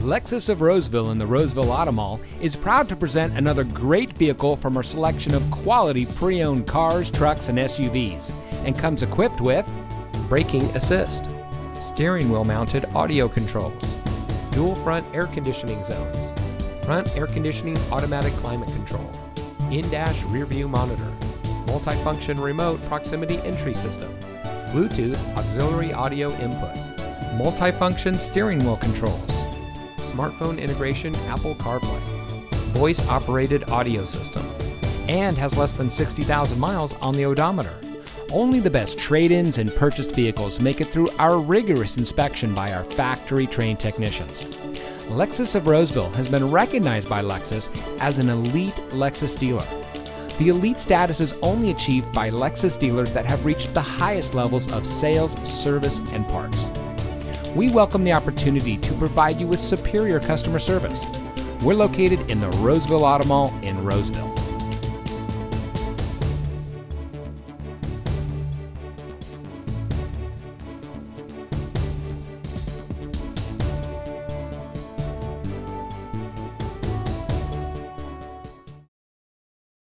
Lexus of Roseville in the Roseville Auto Mall is proud to present another great vehicle from our selection of quality pre owned cars, trucks, and SUVs, and comes equipped with braking assist, steering wheel mounted audio controls, dual front air conditioning zones, front air conditioning automatic climate control, in dash rear view monitor, multifunction remote proximity entry system, Bluetooth auxiliary audio input, multifunction steering wheel controls, smartphone integration Apple CarPlay, voice operated audio system, and has less than 60,000 miles on the odometer. Only the best trade ins and purchased vehicles make it through our rigorous inspection by our factory trained technicians. Lexus of Roseville has been recognized by Lexus as an elite Lexus dealer. The elite status is only achieved by Lexus dealers that have reached the highest levels of sales, service, and parts. We welcome the opportunity to provide you with superior customer service. We're located in the Roseville Auto Mall in Roseville.